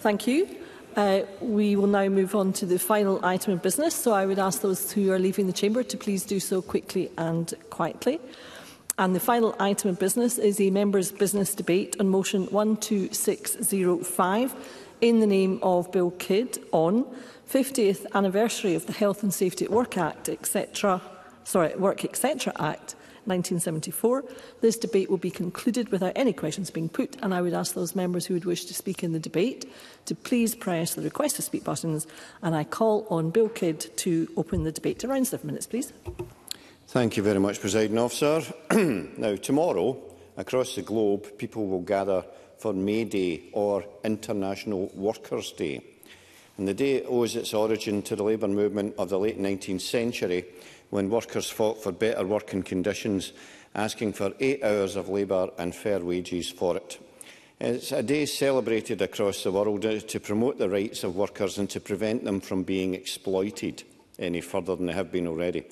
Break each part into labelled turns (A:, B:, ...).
A: Thank you. Uh, we will now move on to the final item of business, so I would ask those who are leaving the chamber to please do so quickly and quietly. And the final item of business is a members' business debate on motion 12605 in the name of Bill Kidd on 50th anniversary of the Health and Safety at Work Act, etc. Sorry, Work Etc. Act 1974. This debate will be concluded without any questions being put, and I would ask those members who would wish to speak in the debate to please press the request to speak buttons, and I call on Bill Kidd to open the debate to around seven minutes, please.
B: Thank you very much, President Officer. now, tomorrow, across the globe, people will gather for May Day or International Workers' Day. And the day owes its origin to the labour movement of the late 19th century when workers fought for better working conditions, asking for eight hours of labour and fair wages for it. It's a day celebrated across the world uh, to promote the rights of workers and to prevent them from being exploited any further than they have been already.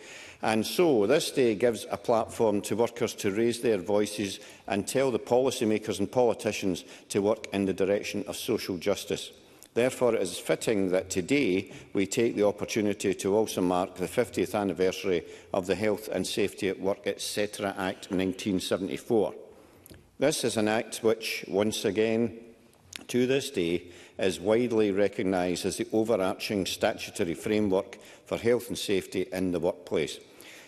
B: And so this day gives a platform to workers to raise their voices and tell the policymakers and politicians to work in the direction of social justice. Therefore, it is fitting that today we take the opportunity to also mark the 50th anniversary of the Health and Safety at Work etc. Act 1974. This is an act which, once again, to this day, is widely recognised as the overarching statutory framework for health and safety in the workplace.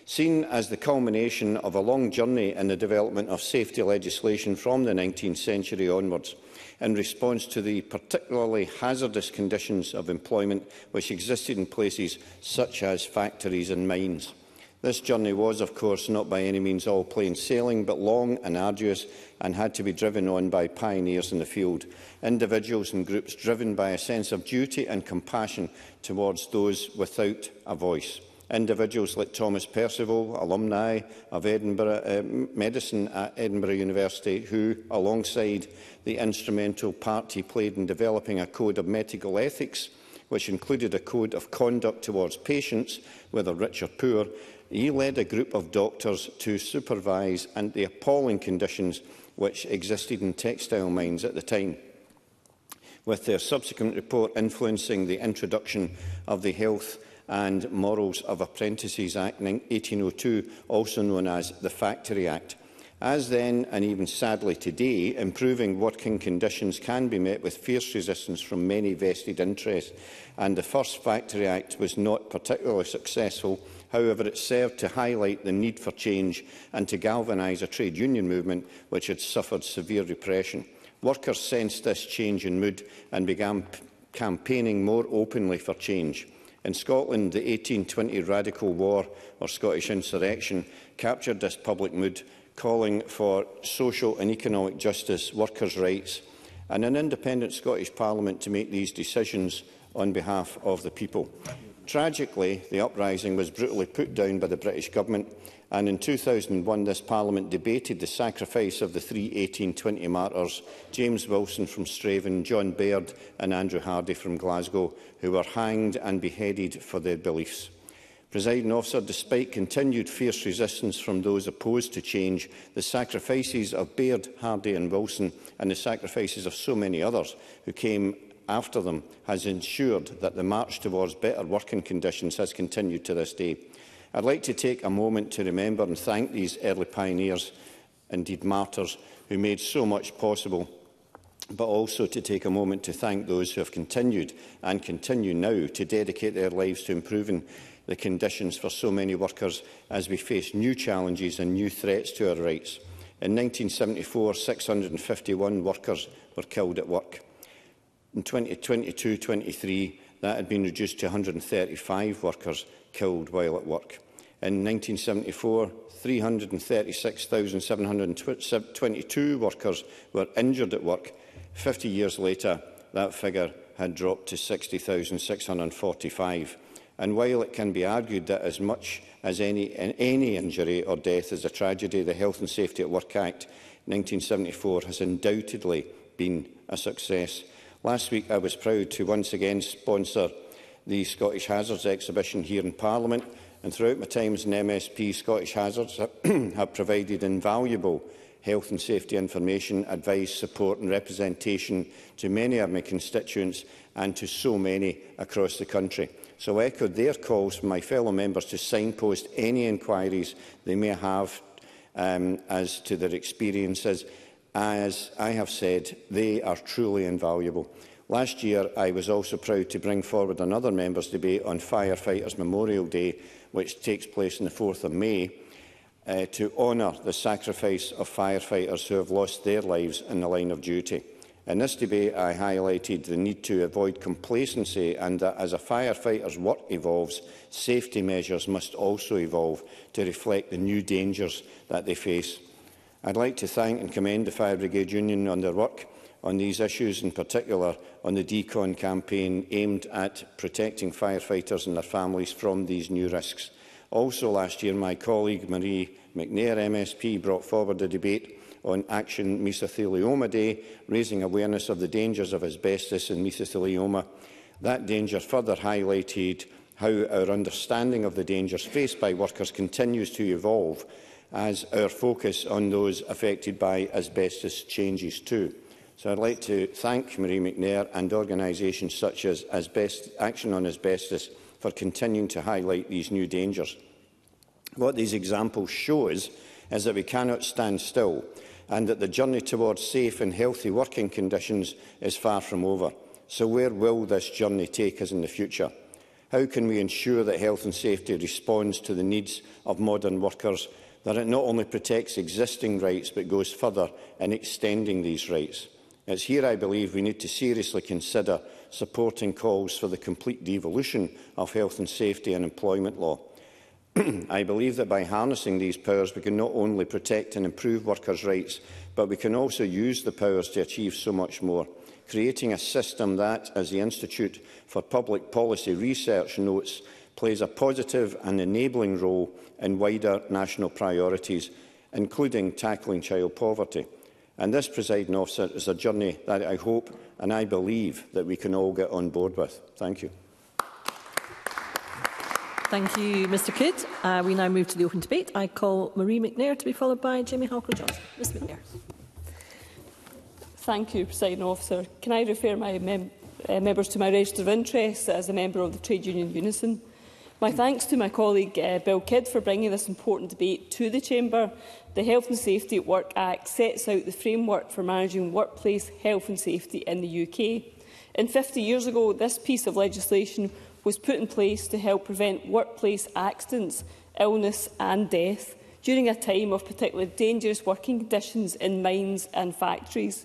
B: Seen as the culmination of a long journey in the development of safety legislation from the 19th century onwards, in response to the particularly hazardous conditions of employment which existed in places such as factories and mines. This journey was, of course, not by any means all plain sailing, but long and arduous and had to be driven on by pioneers in the field, individuals and groups driven by a sense of duty and compassion towards those without a voice individuals like Thomas Percival, alumni of Edinburgh uh, Medicine at Edinburgh University, who, alongside the instrumental part he played in developing a code of medical ethics, which included a code of conduct towards patients, whether rich or poor, he led a group of doctors to supervise and the appalling conditions which existed in textile mines at the time with their subsequent report influencing the introduction of the Health and Morals of Apprentices Act 1802, also known as the Factory Act. As then, and even sadly today, improving working conditions can be met with fierce resistance from many vested interests, and the first Factory Act was not particularly successful. However, it served to highlight the need for change and to galvanise a trade union movement which had suffered severe repression. Workers sensed this change in mood and began campaigning more openly for change. In Scotland, the 1820 Radical War or Scottish Insurrection captured this public mood, calling for social and economic justice, workers' rights, and an independent Scottish Parliament to make these decisions on behalf of the people. Tragically, the uprising was brutally put down by the British government and in 2001 this Parliament debated the sacrifice of the three 1820 martyrs, James Wilson from Straven, John Baird and Andrew Hardy from Glasgow, who were hanged and beheaded for their beliefs. Presiding officer, despite continued fierce resistance from those opposed to change, the sacrifices of Baird, Hardy and Wilson and the sacrifices of so many others who came after them has ensured that the march towards better working conditions has continued to this day. I'd like to take a moment to remember and thank these early pioneers, indeed martyrs, who made so much possible, but also to take a moment to thank those who have continued and continue now to dedicate their lives to improving the conditions for so many workers as we face new challenges and new threats to our rights. In 1974, 651 workers were killed at work. In 2022-23, that had been reduced to 135 workers killed while at work. In 1974, 336,722 workers were injured at work. 50 years later, that figure had dropped to 60,645. And while it can be argued that as much as any, any injury or death is a tragedy, the Health and Safety at Work Act 1974 has undoubtedly been a success. Last week, I was proud to once again sponsor the Scottish Hazards exhibition here in Parliament, and throughout my times in MSP, Scottish Hazards have provided invaluable health and safety information, advice, support and representation to many of my constituents and to so many across the country. So I echo their calls from my fellow members to signpost any inquiries they may have um, as to their experiences. As I have said, they are truly invaluable. Last year, I was also proud to bring forward another members' debate on Firefighters Memorial Day, which takes place on the 4th of May, uh, to honour the sacrifice of firefighters who have lost their lives in the line of duty. In this debate, I highlighted the need to avoid complacency and that as a firefighter's work evolves, safety measures must also evolve to reflect the new dangers that they face. I'd like to thank and commend the Fire Brigade Union on their work on these issues, in particular on the decon campaign aimed at protecting firefighters and their families from these new risks. Also last year, my colleague Marie McNair, MSP, brought forward a debate on Action Mesothelioma Day, raising awareness of the dangers of asbestos and mesothelioma. That danger further highlighted how our understanding of the dangers faced by workers continues to evolve as our focus on those affected by asbestos changes too. So I'd like to thank Marie McNair and organisations such as Asbest Action on Asbestos for continuing to highlight these new dangers. What these examples show us is that we cannot stand still and that the journey towards safe and healthy working conditions is far from over. So where will this journey take us in the future? How can we ensure that health and safety responds to the needs of modern workers, that it not only protects existing rights but goes further in extending these rights? It's here I believe we need to seriously consider supporting calls for the complete devolution of health and safety and employment law. I believe that by harnessing these powers we can not only protect and improve workers' rights, but we can also use the powers to achieve so much more, creating a system that, as the Institute for Public Policy Research notes, plays a positive and enabling role in wider national priorities, including tackling child poverty. And this, presiding officer, is a journey that I hope and I believe that we can all get on board with. Thank you.
A: Thank you, Mr Kidd. Uh, we now move to the open debate. I call Marie McNair to be followed by Jamie Halker-Johnson. Ms McNair.
C: Thank you, Presiding Officer. Can I refer my mem uh, members to my register of interest as a member of the Trade Union Unison? My thanks to my colleague uh, Bill Kidd for bringing this important debate to the Chamber. The Health and Safety at Work Act sets out the framework for managing workplace health and safety in the UK. In 50 years ago, this piece of legislation was put in place to help prevent workplace accidents, illness and death during a time of particularly dangerous working conditions in mines and factories.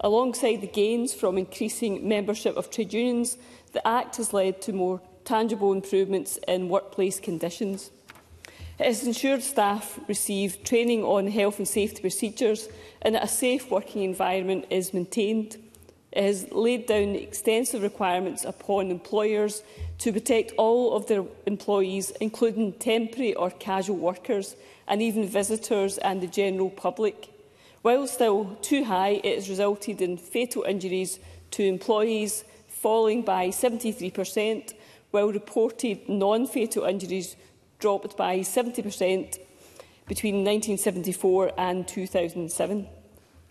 C: Alongside the gains from increasing membership of trade unions, the Act has led to more tangible improvements in workplace conditions. It has ensured staff receive training on health and safety procedures and that a safe working environment is maintained. It has laid down extensive requirements upon employers to protect all of their employees, including temporary or casual workers, and even visitors and the general public. While still too high, it has resulted in fatal injuries to employees, falling by 73% while reported non-fatal injuries dropped by 70% between 1974 and 2007.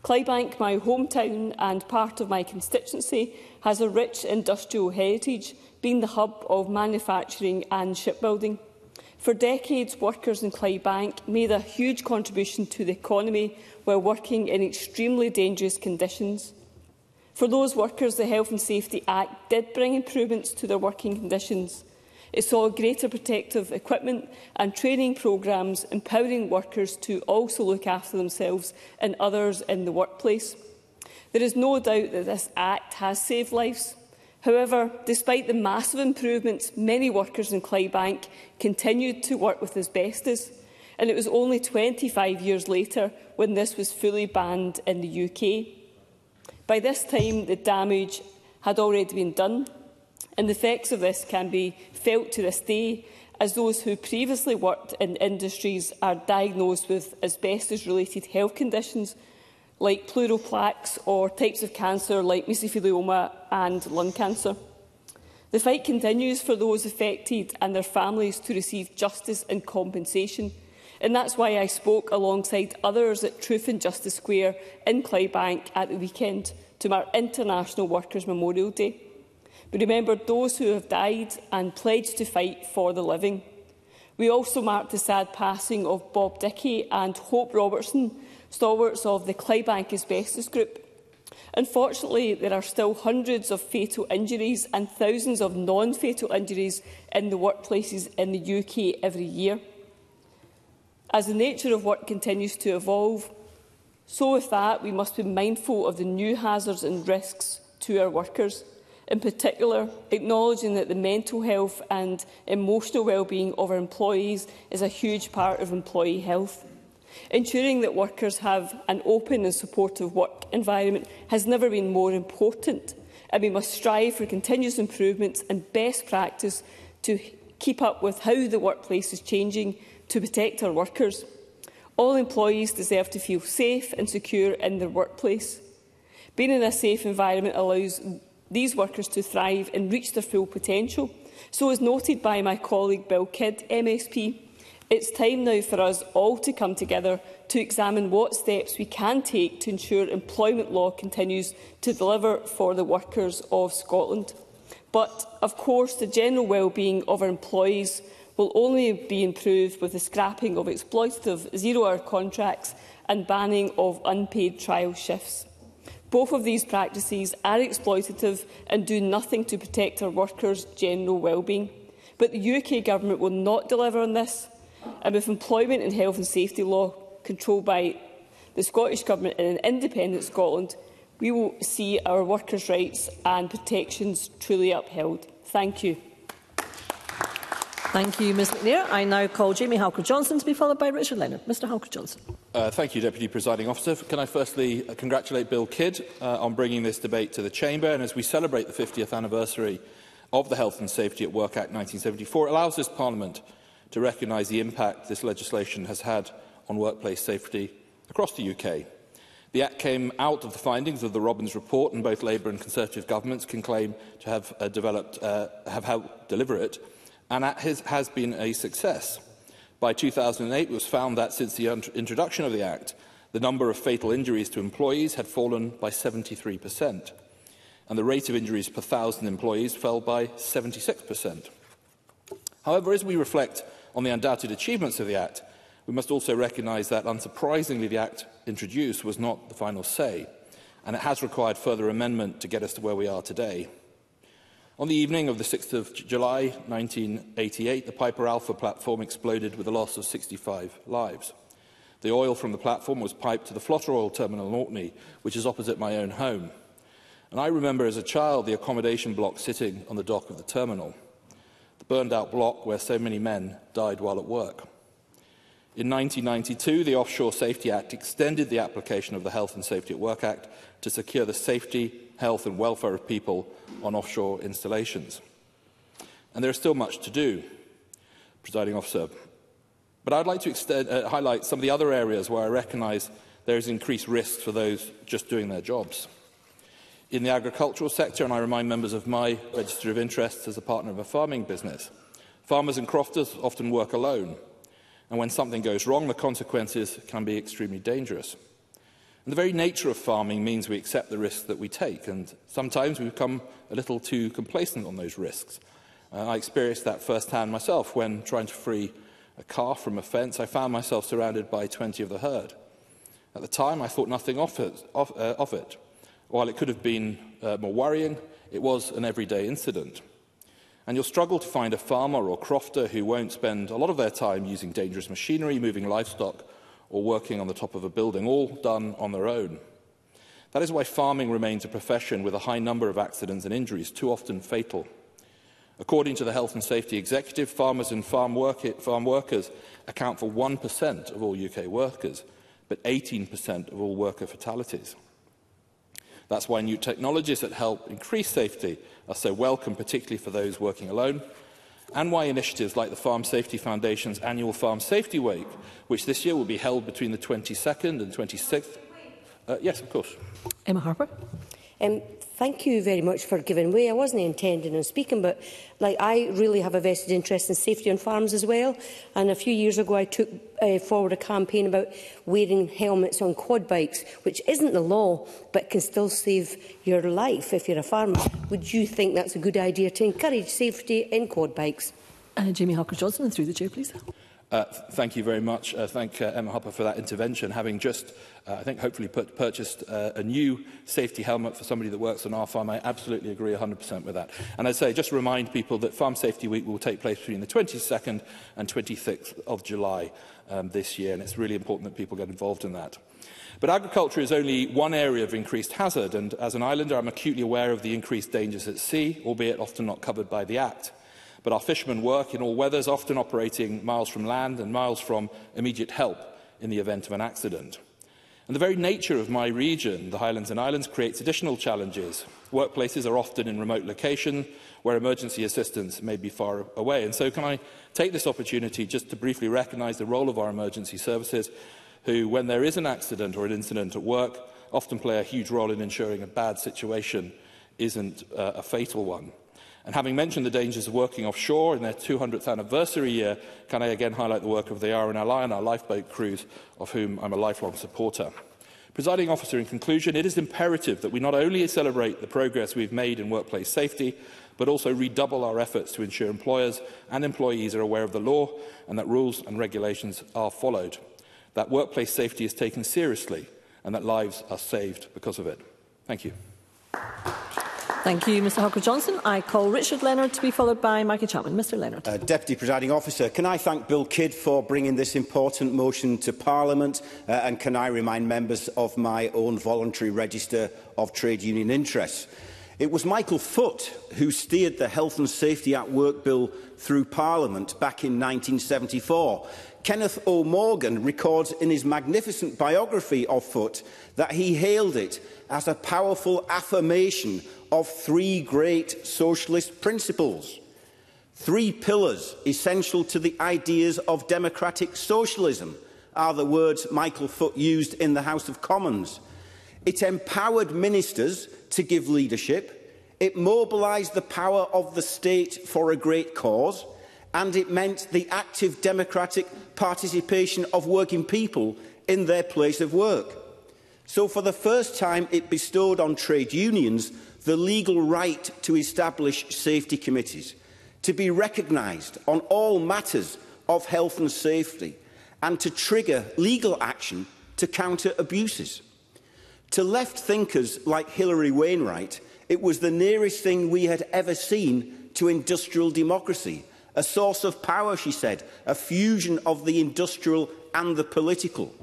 C: Clybank, my hometown and part of my constituency, has a rich industrial heritage, being the hub of manufacturing and shipbuilding. For decades, workers in Clybank made a huge contribution to the economy while working in extremely dangerous conditions. For those workers, the Health and Safety Act did bring improvements to their working conditions. It saw greater protective equipment and training programmes, empowering workers to also look after themselves and others in the workplace. There is no doubt that this Act has saved lives. However, despite the massive improvements, many workers in Clydebank continued to work with asbestos, and it was only 25 years later when this was fully banned in the UK. By this time, the damage had already been done, and the effects of this can be felt to this day as those who previously worked in industries are diagnosed with asbestos-related health conditions like pleural plaques or types of cancer like mesothelioma and lung cancer. The fight continues for those affected and their families to receive justice and compensation – And that's why I spoke alongside others at Truth in Justice Square in Clybank at the weekend to mark International Workers' Memorial Day. We remember those who have died and pledged to fight for the living. We also marked the sad passing of Bob Dickey and Hope Robertson, stalwarts of the Clydebank Asbestos Group. Unfortunately, there are still hundreds of fatal injuries and thousands of non-fatal injuries in the workplaces in the UK every year. As the nature of work continues to evolve, so with that we must be mindful of the new hazards and risks to our workers, in particular acknowledging that the mental health and emotional well-being of our employees is a huge part of employee health. Ensuring that workers have an open and supportive work environment has never been more important and we must strive for continuous improvements and best practice to keep up with how the workplace is changing to protect our workers. All employees deserve to feel safe and secure in their workplace. Being in a safe environment allows these workers to thrive and reach their full potential. So, as noted by my colleague Bill Kidd, MSP, it's time now for us all to come together to examine what steps we can take to ensure employment law continues to deliver for the workers of Scotland. But, of course, the general well-being of our employees will only be improved with the scrapping of exploitative zero-hour contracts and banning of unpaid trial shifts. Both of these practices are exploitative and do nothing to protect our workers' general well-being. But the UK Government will not deliver on this, and with employment and health and safety law controlled by the Scottish Government in an independent Scotland, we will see our workers' rights and protections truly upheld. Thank you.
A: Thank you, Ms McNair. I now call Jamie Halker-Johnson to be followed by Richard Leonard. Mr Halker-Johnson.
D: Uh, thank you, Deputy Presiding Officer. Can I firstly uh, congratulate Bill Kidd uh, on bringing this debate to the Chamber and as we celebrate the 50th anniversary of the Health and Safety at Work Act 1974, it allows this Parliament to recognise the impact this legislation has had on workplace safety across the UK. The Act came out of the findings of the Robbins report and both Labour and Conservative governments can claim to have uh, developed, uh, have helped deliver it and that has, has been a success. By 2008, it was found that since the introduction of the Act, the number of fatal injuries to employees had fallen by 73%, and the rate of injuries per thousand employees fell by 76%. However, as we reflect on the undoubted achievements of the Act, we must also recognise that, unsurprisingly, the Act introduced was not the final say, and it has required further amendment to get us to where we are today. On the evening of the 6th of July 1988, the Piper Alpha platform exploded with a loss of 65 lives. The oil from the platform was piped to the Flotter Oil Terminal in Orkney, which is opposite my own home. And I remember as a child the accommodation block sitting on the dock of the terminal, the burned-out block where so many men died while at work. In 1992, the Offshore Safety Act extended the application of the Health and Safety at Work Act to secure the safety health and welfare of people on offshore installations. And there is still much to do, presiding officer. But I'd like to extend, uh, highlight some of the other areas where I recognise there is increased risk for those just doing their jobs. In the agricultural sector, and I remind members of my register of interests as a partner of a farming business, farmers and crofters often work alone. And when something goes wrong, the consequences can be extremely dangerous. And the very nature of farming means we accept the risks that we take, and sometimes we become a little too complacent on those risks. Uh, I experienced that firsthand myself when trying to free a calf from a fence. I found myself surrounded by 20 of the herd. At the time, I thought nothing of it. Of, uh, of it. While it could have been uh, more worrying, it was an everyday incident. And you'll struggle to find a farmer or crofter who won't spend a lot of their time using dangerous machinery, moving livestock, or working on the top of a building, all done on their own. That is why farming remains a profession with a high number of accidents and injuries, too often fatal. According to the Health and Safety Executive, farmers and farm, work farm workers account for 1% of all UK workers, but 18% of all worker fatalities. That's why new technologies that help increase safety are so welcome, particularly for those working alone and why initiatives like the Farm Safety Foundation's annual Farm Safety Week, which this year will be held between the 22nd and 26th. Uh, yes, of course.
A: Emma Harper.
E: Um, thank you very much for giving way. I wasn't intending on speaking, but like I really have a vested interest in safety on farms as well. And a few years ago, I took uh, forward a campaign about wearing helmets on quad bikes, which isn't the law, but can still save your life if you're a farmer. Would you think that's a good idea to encourage safety in quad bikes?
A: Uh, Jamie Hawker-Johnson, through the chair, please.
D: Uh, thank you very much. Uh, thank uh, Emma Hopper for that intervention, having just, uh, I think, hopefully put, purchased uh, a new safety helmet for somebody that works on our farm. I absolutely agree 100% with that. And I say, just remind people that Farm Safety Week will take place between the 22nd and 26th of July um, this year, and it's really important that people get involved in that. But agriculture is only one area of increased hazard, and as an islander, I'm acutely aware of the increased dangers at sea, albeit often not covered by the Act but our fishermen work in all weathers, often operating miles from land and miles from immediate help in the event of an accident. And the very nature of my region, the Highlands and Islands, creates additional challenges. Workplaces are often in remote locations where emergency assistance may be far away. And so can I take this opportunity just to briefly recognise the role of our emergency services who, when there is an accident or an incident at work, often play a huge role in ensuring a bad situation isn't uh, a fatal one. And having mentioned the dangers of working offshore in their 200th anniversary year, can I again highlight the work of the RNLI and our lifeboat crews, of whom I'm a lifelong supporter. Presiding officer, in conclusion, it is imperative that we not only celebrate the progress we've made in workplace safety, but also redouble our efforts to ensure employers and employees are aware of the law and that rules and regulations are followed, that workplace safety is taken seriously and that lives are saved because of it. Thank you.
A: Thank you, Mr Hawker Johnson. I call Richard Leonard to be followed by Michael Chapman. Mr Leonard. Uh,
F: Deputy Presiding Officer, can I thank Bill Kidd for bringing this important motion to Parliament uh, and can I remind members of my own voluntary register of trade union interests. It was Michael Foot who steered the Health and Safety at Work Bill through Parliament back in 1974. Kenneth O. Morgan records in his magnificent biography of Foote that he hailed it as a powerful affirmation of three great socialist principles. Three pillars essential to the ideas of democratic socialism are the words Michael Foote used in the House of Commons. It empowered ministers to give leadership. It mobilized the power of the state for a great cause – and it meant the active democratic participation of working people in their place of work. So for the first time, it bestowed on trade unions the legal right to establish safety committees, to be recognised on all matters of health and safety, and to trigger legal action to counter abuses. To left thinkers like Hillary Wainwright, it was the nearest thing we had ever seen to industrial democracy, A source of power, she said, a fusion of the industrial and the political.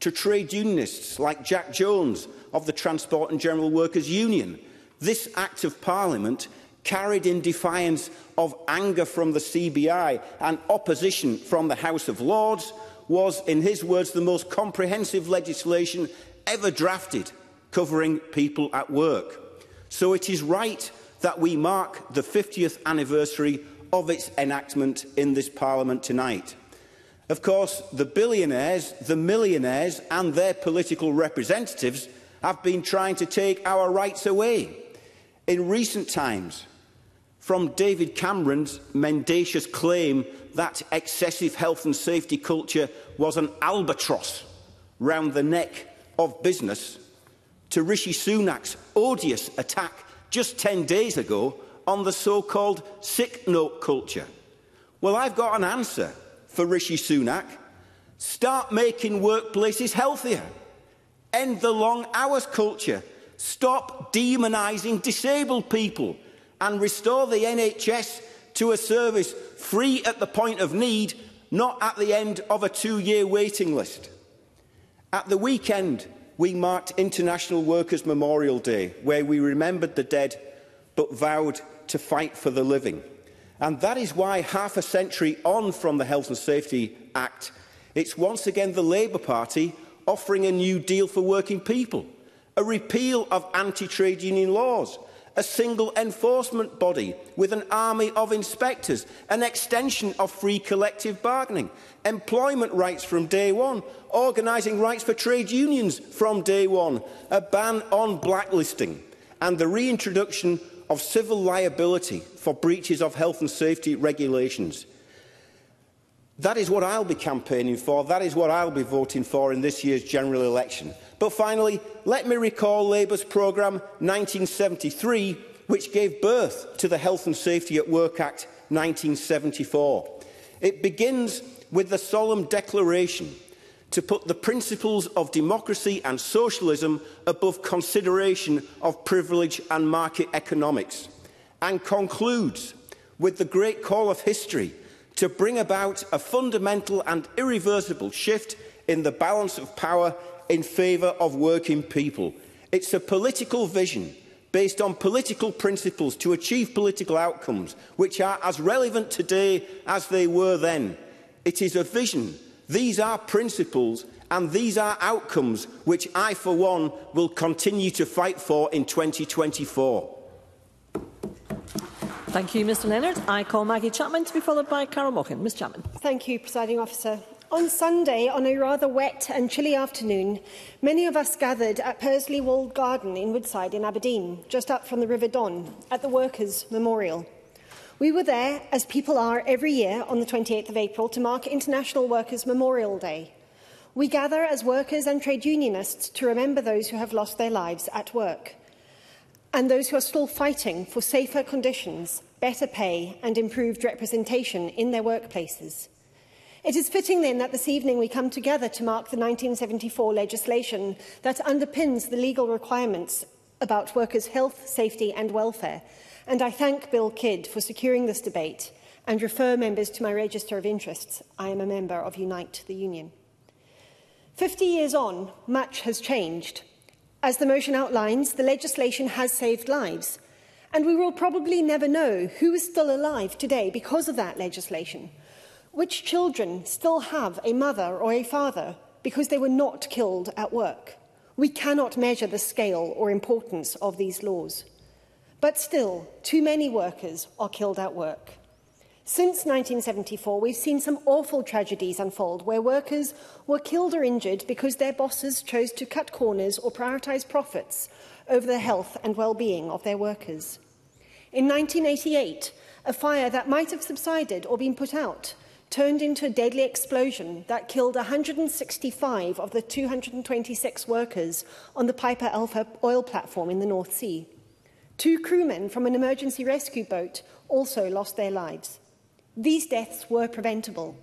F: To trade unionists like Jack Jones of the Transport and General Workers Union, this Act of Parliament carried in defiance of anger from the CBI and opposition from the House of Lords, was, in his words, the most comprehensive legislation ever drafted covering people at work. So it is right that we mark the 50th anniversary of its enactment in this Parliament tonight. Of course, the billionaires, the millionaires and their political representatives have been trying to take our rights away. In recent times, from David Cameron's mendacious claim that excessive health and safety culture was an albatross round the neck of business, to Rishi Sunak's odious attack just 10 days ago on the so-called sick note culture? Well, I've got an answer for Rishi Sunak. Start making workplaces healthier. End the long hours culture. Stop demonising disabled people and restore the NHS to a service free at the point of need, not at the end of a two-year waiting list. At the weekend, we marked International Workers' Memorial Day, where we remembered the dead but vowed to fight for the living. And that is why, half a century on from the Health and Safety Act, it's once again the Labour Party offering a new deal for working people, a repeal of anti-trade union laws, a single enforcement body with an army of inspectors, an extension of free collective bargaining, employment rights from day one, organising rights for trade unions from day one, a ban on blacklisting, and the reintroduction of civil liability for breaches of health and safety regulations. That is what I'll be campaigning for. That is what I'll be voting for in this year's general election. But finally, let me recall Labour's programme 1973, which gave birth to the Health and Safety at Work Act 1974. It begins with the solemn declaration to put the principles of democracy and socialism above consideration of privilege and market economics, and concludes with the great call of history to bring about a fundamental and irreversible shift in the balance of power in favour of working people. It's a political vision based on political principles to achieve political outcomes which are as relevant today as they were then. It is a vision These are principles and these are outcomes which I, for one, will continue to fight for in 2024.
A: Thank you, Mr Leonard. I call Maggie Chapman to be followed by Carol Mockin. Ms Chapman.
G: Thank you, Presiding Officer. On Sunday, on a rather wet and chilly afternoon, many of us gathered at Pursley Walled Garden in Woodside in Aberdeen, just up from the River Don, at the Workers' Memorial. We were there, as people are every year on the 28th of April, to mark International Workers' Memorial Day. We gather as workers and trade unionists to remember those who have lost their lives at work and those who are still fighting for safer conditions, better pay and improved representation in their workplaces. It is fitting then that this evening we come together to mark the 1974 legislation that underpins the legal requirements about workers' health, safety and welfare – and I thank Bill Kidd for securing this debate and refer members to my register of interests. I am a member of Unite the Union. 50 years on, much has changed. As the motion outlines, the legislation has saved lives, and we will probably never know who is still alive today because of that legislation, which children still have a mother or a father because they were not killed at work. We cannot measure the scale or importance of these laws. But still, too many workers are killed at work. Since 1974, we've seen some awful tragedies unfold where workers were killed or injured because their bosses chose to cut corners or prioritise profits over the health and well-being of their workers. In 1988, a fire that might have subsided or been put out turned into a deadly explosion that killed 165 of the 226 workers on the Piper Alpha oil platform in the North Sea. Two crewmen from an emergency rescue boat also lost their lives. These deaths were preventable.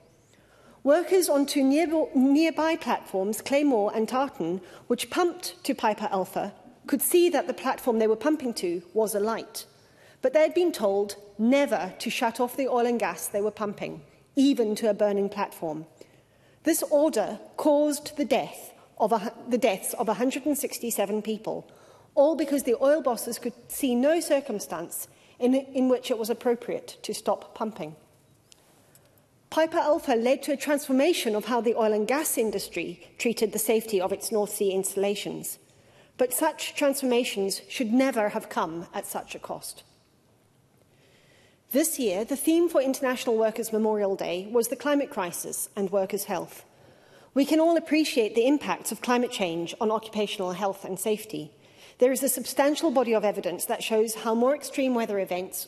G: Workers on two nearby platforms, Claymore and Tartan, which pumped to Piper Alpha, could see that the platform they were pumping to was alight. But they had been told never to shut off the oil and gas they were pumping, even to a burning platform. This order caused the, death of a, the deaths of 167 people, all because the oil bosses could see no circumstance in, in which it was appropriate to stop pumping. Piper Alpha led to a transformation of how the oil and gas industry treated the safety of its North Sea installations. But such transformations should never have come at such a cost. This year, the theme for International Workers' Memorial Day was the climate crisis and workers' health. We can all appreciate the impacts of climate change on occupational health and safety – There is a substantial body of evidence that shows how more extreme weather events,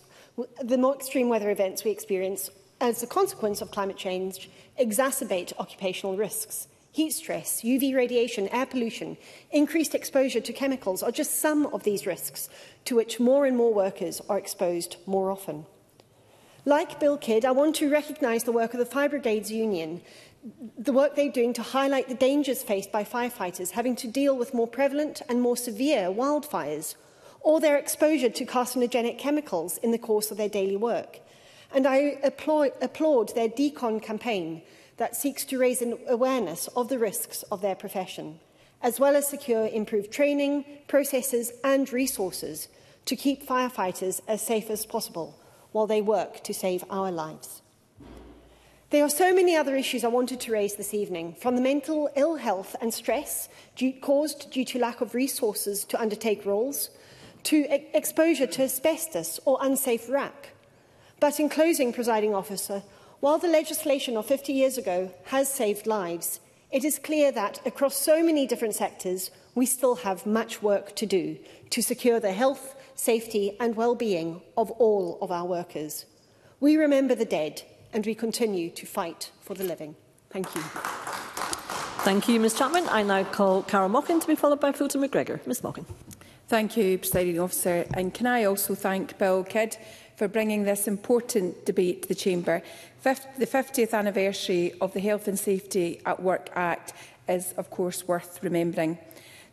G: the more extreme weather events we experience as a consequence of climate change exacerbate occupational risks. Heat stress, UV radiation, air pollution, increased exposure to chemicals are just some of these risks to which more and more workers are exposed more often. Like Bill Kidd, I want to recognise the work of the Fire Brigades Union the work they're doing to highlight the dangers faced by firefighters having to deal with more prevalent and more severe wildfires, or their exposure to carcinogenic chemicals in the course of their daily work. And I applaud, applaud their Decon campaign that seeks to raise an awareness of the risks of their profession, as well as secure improved training, processes and resources to keep firefighters as safe as possible while they work to save our lives. There are so many other issues I wanted to raise this evening, from the mental ill health and stress due, caused due to lack of resources to undertake roles, to e exposure to asbestos or unsafe rack. But in closing, presiding officer, while the legislation of 50 years ago has saved lives, it is clear that across so many different sectors, we still have much work to do to secure the health, safety and well-being of all of our workers. We remember the dead, and we continue to fight for the living. Thank you.
A: Thank you, Ms Chapman. I now call Carol Mockin to be followed by Fulton McGregor. Ms Mockin.
H: Thank you, Presiding Officer. And can I also thank Bill Kidd for bringing this important debate to the Chamber. the 50th anniversary of the Health and Safety at Work Act is, of course, worth remembering.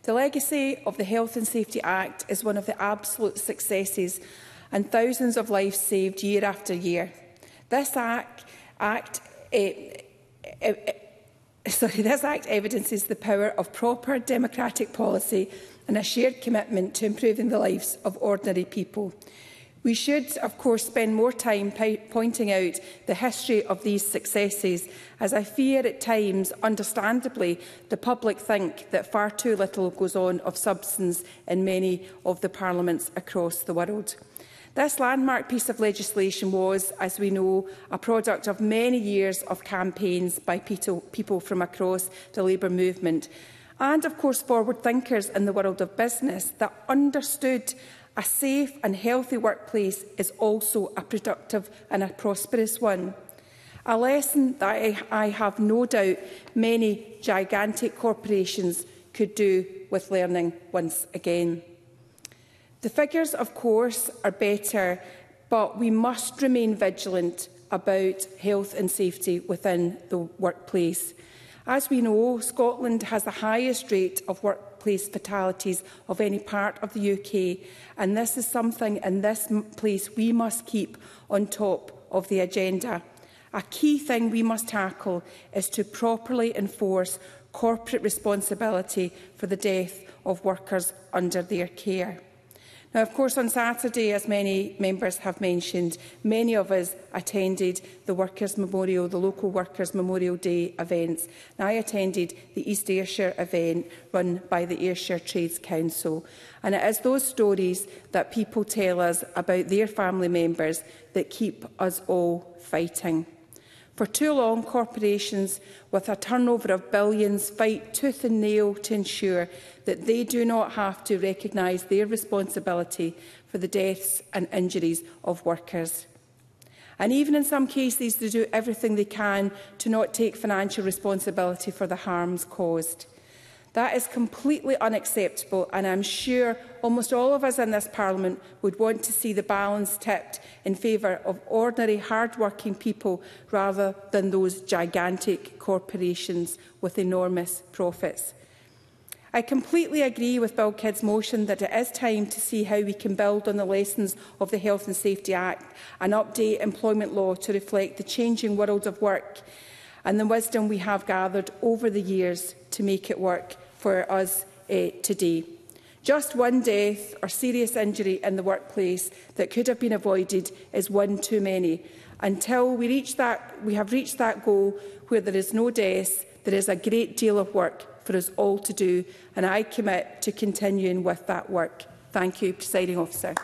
H: The legacy of the Health and Safety Act is one of the absolute successes and thousands of lives saved year after year. This act, act uh, uh, sorry, this act evidences the power of proper democratic policy and a shared commitment to improving the lives of ordinary people. We should, of course, spend more time pointing out the history of these successes, as I fear at times, understandably, the public think that far too little goes on of substance in many of the parliaments across the world. This landmark piece of legislation was, as we know, a product of many years of campaigns by people from across the Labour movement and, of course, forward thinkers in the world of business that understood a safe and healthy workplace is also a productive and a prosperous one. A lesson that I, I have no doubt many gigantic corporations could do with learning once again. The figures, of course, are better, but we must remain vigilant about health and safety within the workplace. As we know, Scotland has the highest rate of workplace fatalities of any part of the UK, and this is something in this place we must keep on top of the agenda. A key thing we must tackle is to properly enforce corporate responsibility for the death of workers under their care. Now, of course, on Saturday, as many members have mentioned, many of us attended the Workers' Memorial, the local Workers' Memorial Day events. And I attended the East Ayrshire event run by the Ayrshire Trades Council. And it is those stories that people tell us about their family members that keep us all fighting. For too long, corporations with a turnover of billions fight tooth and nail to ensure that they do not have to recognise their responsibility for the deaths and injuries of workers. And even in some cases, they do everything they can to not take financial responsibility for the harms caused. That is completely unacceptable and I'm sure almost all of us in this Parliament would want to see the balance tipped in favour of ordinary hard-working people rather than those gigantic corporations with enormous profits. I completely agree with Bill Kidd's motion that it is time to see how we can build on the lessons of the Health and Safety Act and update employment law to reflect the changing world of work and the wisdom we have gathered over the years to make it work for us uh, eh, today. Just one death or serious injury in the workplace that could have been avoided is one too many. Until we, reach that, we have reached that goal where there is no deaths, there is a great deal of work for us all to do, and I commit to continuing with that work. Thank you, Presiding Officer.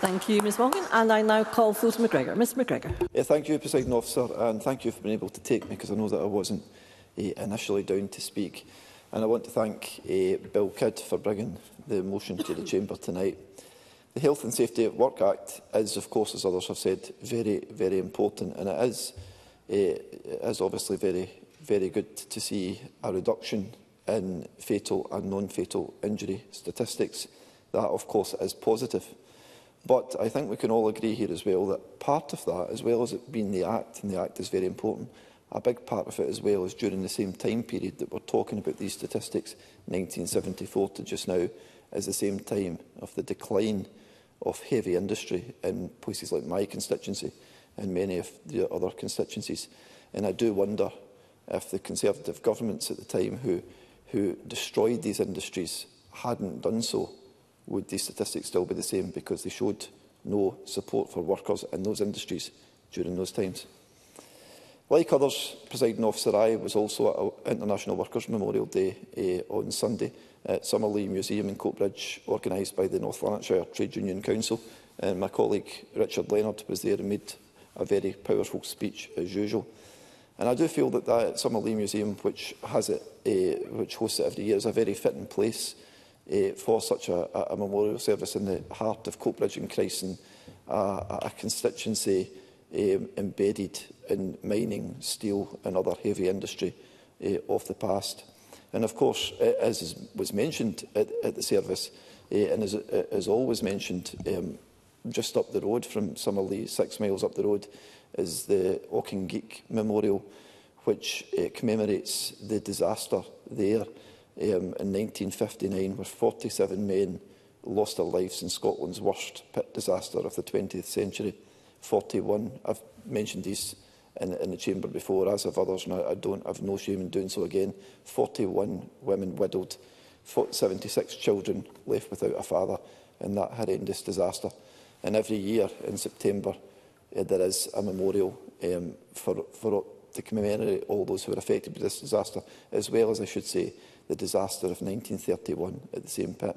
A: Thank you, Ms Morgan. And I now call Fulton McGregor. Mr McGregor.
I: Yeah, thank you, Presiding Officer, and thank you for being able to take me, because I know that I wasn't eh, initially down to speak. And I want to thank uh, Bill Kidd for bringing the motion to the Chamber tonight. The Health and Safety at Work Act is, of course, as others have said, very, very important. And it is, uh, it is obviously very, very good to see a reduction in fatal and non-fatal injury statistics. That, of course, is positive. But I think we can all agree here as well that part of that, as well as it being the Act, and the Act is very important, a big part of it as well is during the same time period that we're talking about these statistics, 1974 to just now, is the same time of the decline of heavy industry in places like my constituency and many of the other constituencies. And I do wonder if the Conservative governments at the time who, who destroyed these industries hadn't done so, would these statistics still be the same because they showed no support for workers in those industries during those times? Like others, presiding officer, I was also at International Workers Memorial Day eh, on Sunday at Summerlee Museum in Coatbridge, organised by the North Lanarkshire Trade Union Council. And my colleague Richard Leonard was there and made a very powerful speech as usual. And I do feel that that Summerlee Museum, which has it, eh, which hosts it every year, is a very fitting place eh, for such a, a memorial service in the heart of Coatbridge and Christ and a, a constituency um, embedded in mining, steel and other heavy industry uh, of the past. And of course, as was mentioned at, at the service, uh, and as, uh, as always mentioned, um, just up the road from some of the six miles up the road, is the Geek Memorial, which uh, commemorates the disaster there um, in 1959, where 47 men lost their lives in Scotland's worst pit disaster of the 20th century. 41. I've mentioned these in, in the chamber before, as have others, and I, I don't have no shame in doing so again. 41 women widowed, 76 children left without a father in that horrendous disaster. And every year in September, uh, there is a memorial um, for, for to commemorate all those who were affected by this disaster, as well as, I should say, the disaster of 1931 at the same pit.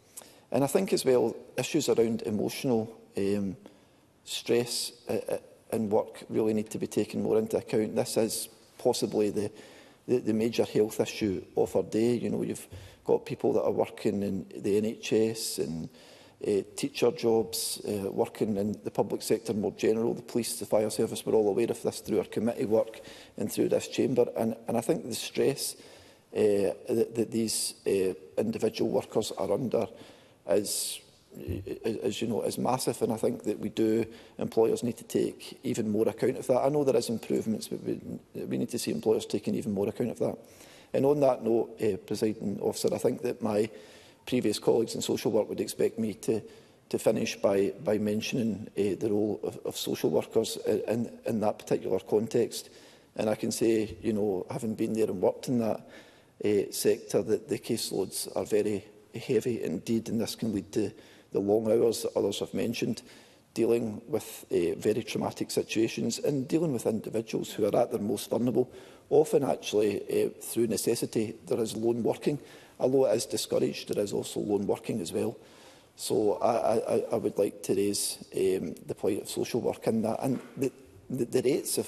I: And I think as well, issues around emotional um, stress. Uh, uh in work really need to be taken more into account. This is possibly the, the, the major health issue of our day. You know, you've got people that are working in the NHS and uh, teacher jobs, uh, working in the public sector more general, the police, the fire service, we're all aware of this through our committee work and through this chamber. And, and I think the stress uh, that, that these uh, individual workers are under is as you know, is massive. And I think that we do, employers need to take even more account of that. I know there is improvements, but we, we need to see employers taking even more account of that. And on that note, uh, presiding officer, I think that my previous colleagues in social work would expect me to to finish by, by mentioning uh, the role of, of social workers in, in that particular context. And I can say, you know, having been there and worked in that uh, sector, that the caseloads are very heavy indeed, and this can lead to the long hours that others have mentioned, dealing with uh, very traumatic situations and dealing with individuals who are at their most vulnerable. Often, actually, uh, through necessity, there is lone working. Although it is discouraged, there is also lone working as well. So I, I, I would like to raise um, the point of social work in that. And the, the, the rates of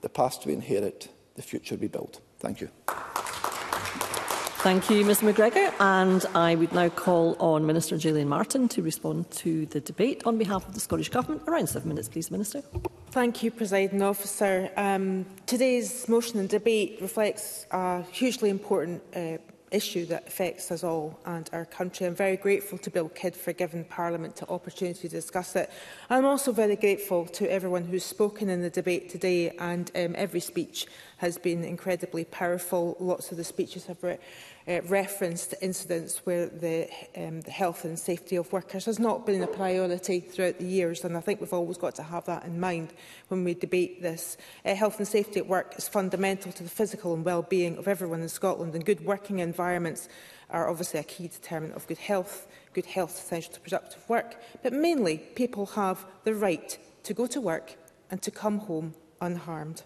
I: The past we inherit, the future we build. Thank you.
A: Thank you, Mr McGregor. And I would now call on Minister Gillian Martin to respond to the debate on behalf of the Scottish Government. Around seven minutes, please, Minister.
J: Thank you, Presiding Officer. Um, today's motion and debate reflects a hugely important uh, issue that affects us all and our country. I'm very grateful to Bill Kidd for giving Parliament the opportunity to discuss it. I'm also very grateful to everyone who's spoken in the debate today and um, every speech has been incredibly powerful. Lots of the speeches have re uh, referenced incidents where the, um, the health and safety of workers has not been a priority throughout the years and I think we've always got to have that in mind when we debate this. Uh, health and safety at work is fundamental to the physical and well-being of everyone in Scotland and good working environments are obviously a key determinant of good health. Good health is essential to productive work, but mainly people have the right to go to work and to come home unharmed.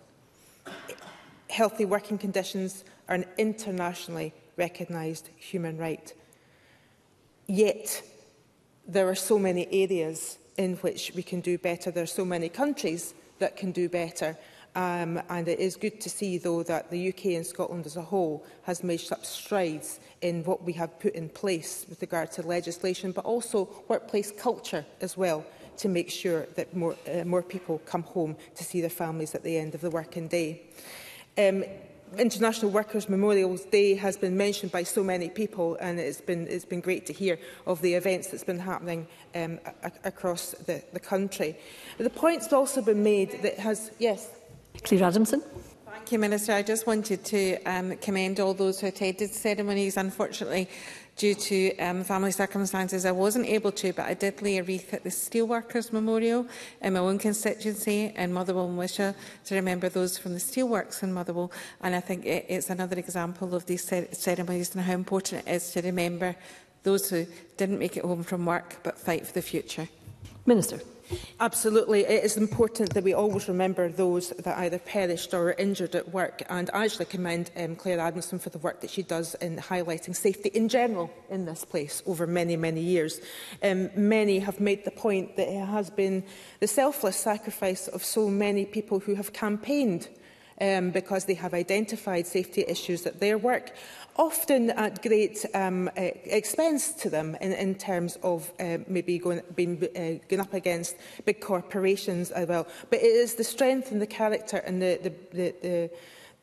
J: Healthy working conditions are an internationally recognised human right. Yet, there are so many areas in which we can do better. There are so many countries that can do better. Um, and it is good to see, though, that the UK and Scotland as a whole has made such strides in what we have put in place with regard to legislation, but also workplace culture as well, to make sure that more, uh, more people come home to see their families at the end of the working day. Um, International Workers Memorial Day has been mentioned by so many people and it's been, it's been great to hear of the events that's been happening um, across the, the country. The point's also been made that has... Yes.
A: Claire Adamson.
K: Thank you, Minister. I just wanted to um, commend all those who attended ceremonies. Unfortunately, due to um, family circumstances I wasn't able to, but I did lay a wreath at the Steelworkers Memorial in my own constituency in Motherwell and Wisher to remember those from the steelworks in Motherwell. And I think it, it's another example of these ceremonies and how important it is to remember those who didn't make it home from work but fight for the future.
A: Minister.
J: Absolutely. It is important that we always remember those that either perished or were injured at work. And I actually commend um, Claire Adamson for the work that she does in highlighting safety in general in this place over many, many years. Um, many have made the point that it has been the selfless sacrifice of so many people who have campaigned um, because they have identified safety issues at their work often at great um, e-, expense to them in, in terms of uh, maybe going, being, uh, going up against big corporations as well. But it is the strength and the character and the, the, the,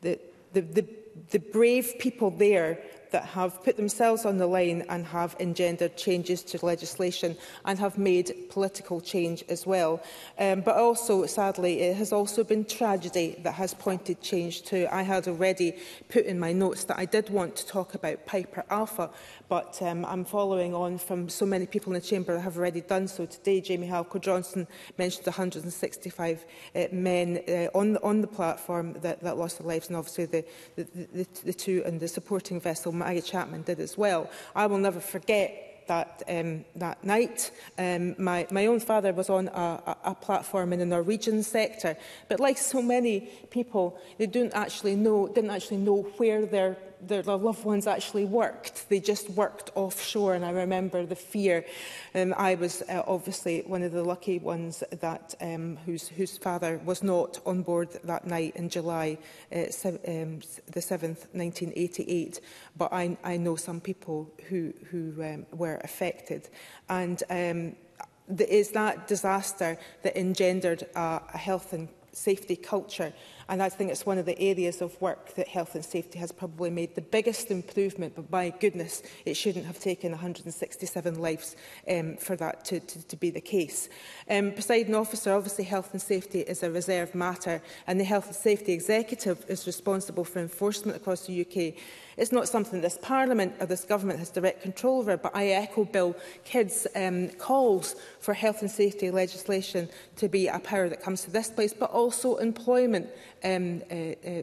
J: the, the, the, the brave people there that have put themselves on the line and have engendered changes to legislation and have made political change as well. Um, but also, sadly, it has also been tragedy that has pointed change to. I had already put in my notes that I did want to talk about Piper Alpha, but um, I'm following on from so many people in the Chamber that have already done so. Today, Jamie Halco-Johnson mentioned 165 uh, men uh, on, the, on the platform that, that lost their lives, and obviously the, the, the, the two and the supporting vessel, Maggie Chapman, did as well. I will never forget that, um, that night. Um, my, my own father was on a, a, platform in the Norwegian sector, but like so many people, they didn't actually know, didn't actually know where their their loved ones actually worked. They just worked offshore, and I remember the fear. Um, I was uh, obviously one of the lucky ones that um, whose, whose father was not on board that night in July uh, se um, the 7th, 1988. But I, I know some people who, who um, were affected. And um, the, is that disaster that engendered a, a health and safety culture And I think it's one of the areas of work that health and safety has probably made the biggest improvement, but by goodness, it shouldn't have taken 167 lives um, for that to, to, to be the case. Um, presiding officer, obviously health and safety is a reserve matter, and the Health and Safety Executive is responsible for enforcement across the UK It's not something this Parliament or this Government has direct control over, but I echo Bill Kidd's um, calls for health and safety legislation to be a power that comes to this place, but also employment um, uh, uh,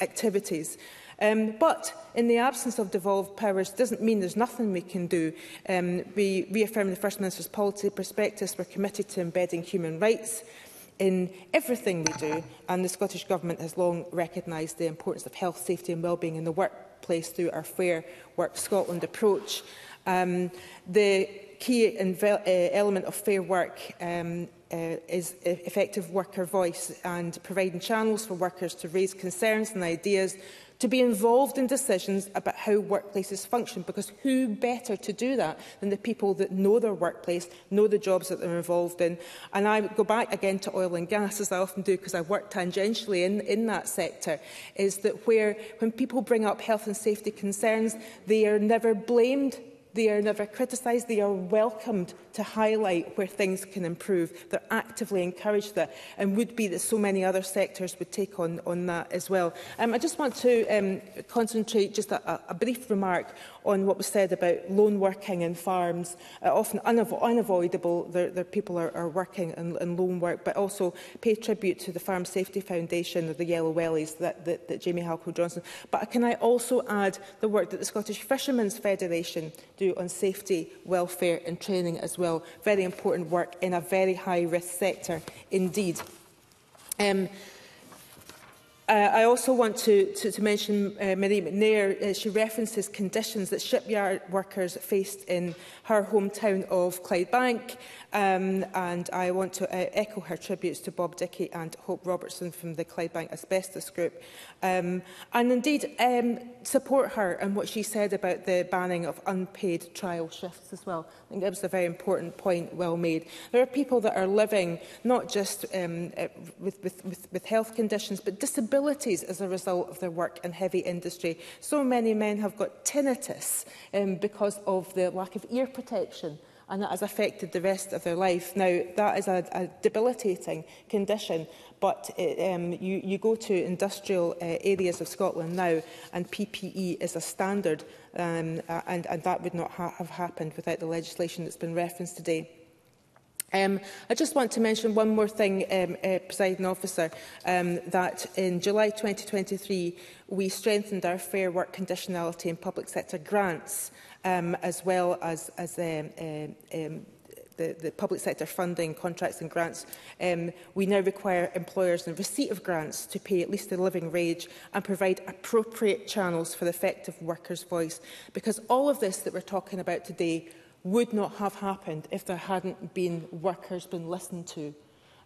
J: activities. Um, but in the absence of devolved powers doesn't mean there's nothing we can do. Um, we reaffirm the First Minister's policy prospectus. We're committed to embedding human rights in everything we do, and the Scottish Government has long recognised the importance of health, safety and wellbeing in the workplace through our Fair Work Scotland approach. Um, the key uh, element of fair work um, uh, is e-, effective worker voice and providing channels for workers to raise concerns and ideas to be involved in decisions about how workplaces function, because who better to do that than the people that know their workplace, know the jobs that they're involved in. And I go back again to oil and gas, as I often do, because I work tangentially in, in that sector, is that where when people bring up health and safety concerns, they are never blamed They are never criticised. They are welcomed to highlight where things can improve. They're actively encouraged that and would be that so many other sectors would take on, on that as well. Um, I just want to um, concentrate just a, a brief remark on what was said about lone working in farms, uh, often unavo unavoidable that, that people are, are working in, in lone work, but also pay tribute to the Farm Safety Foundation or the Yellow Wellies that, that, that Jamie Halco-Johnson. But can I also add the work that the Scottish Fishermen's Federation do on safety, welfare and training as well. Very important work in a very high-risk sector indeed. Um, uh, I also want to, to, to mention uh, Marie McNair. Uh, she references conditions that shipyard workers faced in her hometown of Clydebank Um, and I want to uh, echo her tributes to Bob Dickey and Hope Robertson from the Clydebank Asbestos Group. Um, and indeed, um, support her and what she said about the banning of unpaid trial shifts as well. I think that was a very important point well made. There are people that are living not just um, uh, with, with, with, with health conditions, but disabilities as a result of their work in heavy industry. So many men have got tinnitus um, because of the lack of ear protection and that has affected the rest of their life. Now, that is a, a debilitating condition, but it, um, you, you go to industrial uh, areas of Scotland now and PPE is a standard um, and, and that would not ha have happened without the legislation that's been referenced today. Um, I just want to mention one more thing, um, uh, Presiding Officer, um, that in July 2023 we strengthened our fair work conditionality in public sector grants um, as well as, as um, um, um, the, the public sector funding, contracts and grants, um, we now require employers and receipt of grants to pay at least the living wage and provide appropriate channels for the effective workers' voice. Because all of this that we're talking about today would not have happened if there hadn't been workers been listened to.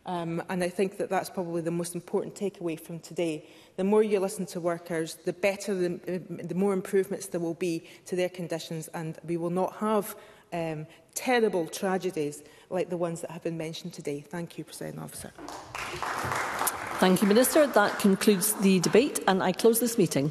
J: Um, and I think that that's probably the most important takeaway from today. The more you listen to workers, the better, the, the more improvements there will be to their conditions, and we will not have um, terrible tragedies like the ones that have been mentioned today. Thank you, President Officer.
A: Thank you, Minister. That concludes the debate, and I close this meeting.